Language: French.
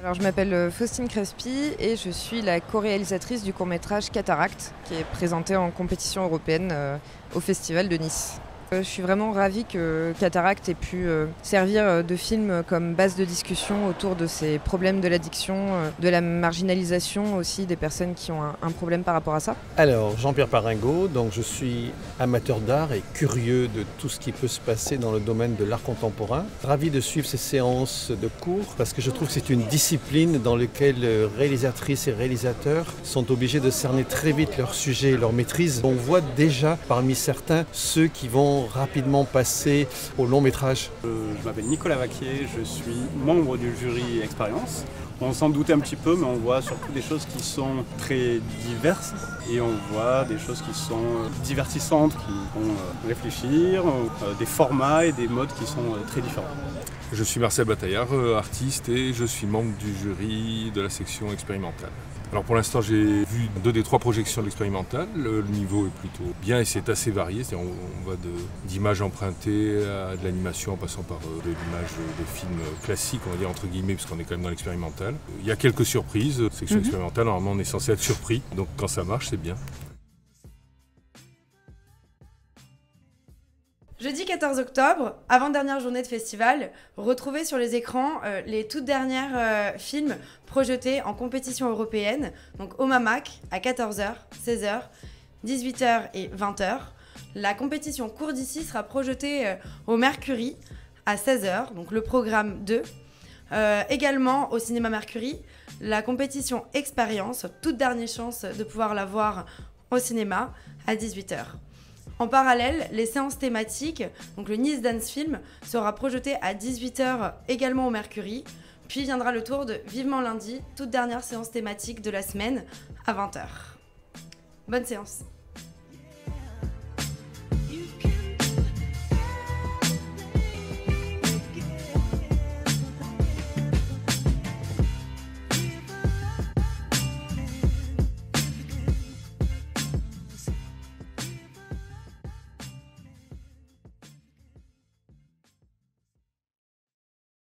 Alors je m'appelle euh, Faustine Crespi et je suis la co-réalisatrice du court-métrage Cataract qui est présenté en compétition européenne euh, au Festival de Nice. Euh, je suis vraiment ravie que Cataract ait pu euh, servir euh, de film comme base de discussion autour de ces problèmes de l'addiction, de la marginalisation aussi des personnes qui ont un, problème par rapport à ça. Alors, Jean-Pierre Paringo, donc je suis amateur d'art et curieux de tout ce qui peut se passer dans le domaine de l'art contemporain. Ravi de suivre ces séances de cours parce que je trouve que c'est une discipline dans laquelle réalisatrices et réalisateurs sont obligés de cerner très vite leur sujet et leur maîtrise. On voit déjà parmi certains ceux qui vont rapidement passer au long métrage euh, Je m'appelle Nicolas Vaquier, je suis membre du jury Expérience. On s'en doutait un petit peu, mais on voit surtout des choses qui sont très diverses et on voit des choses qui sont divertissantes, qui font euh, réfléchir, euh, des formats et des modes qui sont très différents. Je suis Marcel Bataillard, artiste, et je suis membre du jury de la section expérimentale. Alors pour l'instant j'ai vu deux des trois projections de l'expérimental. Le niveau est plutôt bien et c'est assez varié. On, on, va d'images empruntées à de l'animation en passant par euh, de l'image de films classiques, on va dire entre guillemets, puisqu'on est quand même dans l'expérimental. Il y a quelques surprises. Section mhm. expérimentale, normalement on est censé être surpris. Donc quand ça marche, c'est bien. 14 octobre, avant-dernière journée de festival, retrouvez sur les écrans euh, les toutes dernières euh, films projetés en compétition européenne, donc au MAMAC à 14h, 16h, 18h et 20h. La compétition court d'ici sera projetée euh, au Mercury à 16h, donc le programme 2. également au cinéma Mercury, la compétition Expérience, toute dernière chance de pouvoir la voir au cinéma à 18h. En parallèle, les séances thématiques, donc le Nice Dance Film, sera projeté à 18h également au Mercury. Puis viendra le tour de Vivement lundi, toute dernière séance thématique de la semaine à 20h. Bonne séance